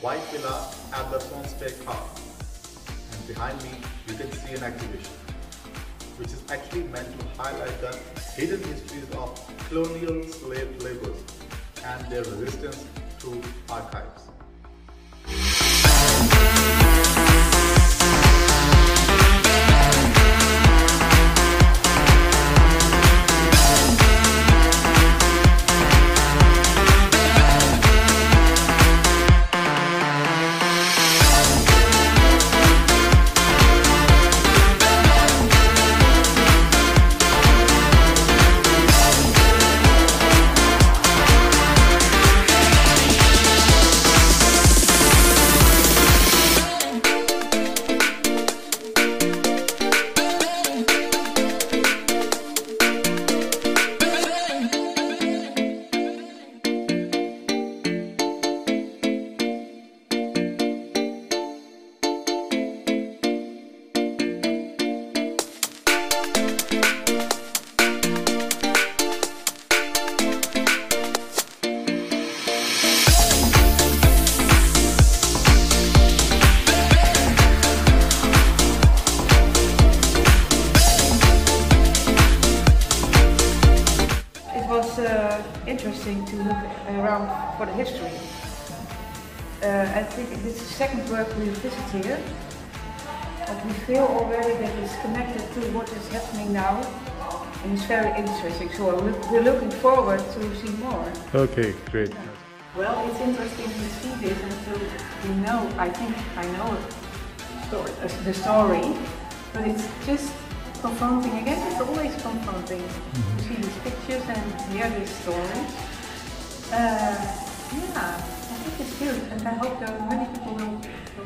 white villa at the Sonsbeek Park. And behind me, you can see an exhibition, which is actually meant to highlight the hidden histories of colonial slave labors and their resistance to archives. Was uh, interesting to look around for the history. Uh, I think this is the second work we visit here. But we feel already that it's connected to what is happening now. And it's very interesting. So we're we're looking forward to see more. Okay, great. Well, it's interesting to see this and to you know, I think I know story, the story, but it's just confronting again. It's always confronting to see these pictures and hear these stories. Uh, yeah, I think it's good, and I hope that many people will,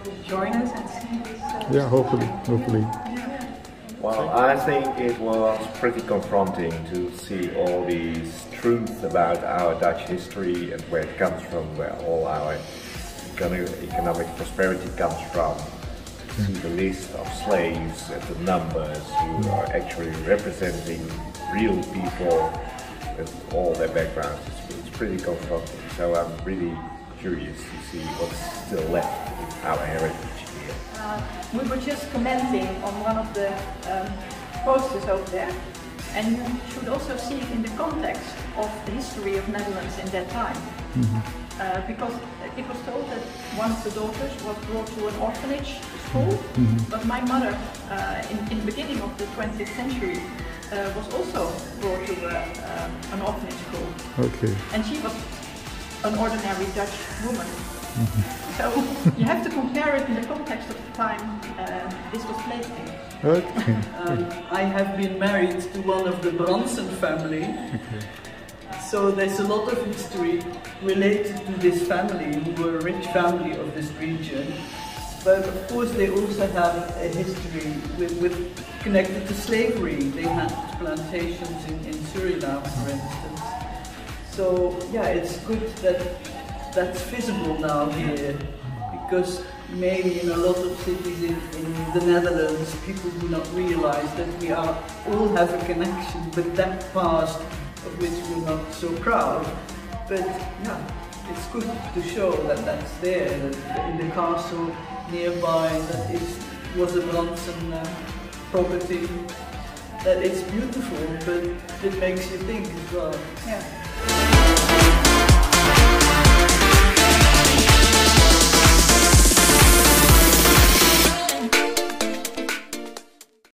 will join us and see this. Uh, Yeah, hopefully, hopefully. Yeah. Well, I think it was pretty confronting to see all these truths about our Dutch history and where it comes from, where all our econo- economic prosperity comes from. See the list of slaves and the numbers who are actually representing real people with all their backgrounds. It's, it's pretty confronting. So I'm really curious to see what's still left in our heritage here. Uh, we were just commenting on one of the um, posters over there, and you should also see it in the context of the history of Netherlands in that time. Uh, because it was told that one of the daughters was brought to an orphanage school, but my mother, uh, in, in the beginning of the 20th century, uh, was also brought to a, um, an orphanage school, Okay. and she was an ordinary Dutch woman. So you have to compare it in the context of the time uh, this was placed in. Okay. Um, I have been married to one of the Brantsen family. So there's a lot of history related to this family, who were a rich family of this region. But of course, they also have a history with, with connected to slavery. They had plantations in, in Suriname, for instance. So yeah, it's good that that's visible now here, because maybe in a lot of cities in, in the Netherlands, people do not realize that we are all have a connection with that past of which we're not so proud. But yeah, it's good to show that that's there, that in the castle nearby, that it was a Brantsen uh, property, that it's beautiful, but it makes you think as well. Yeah.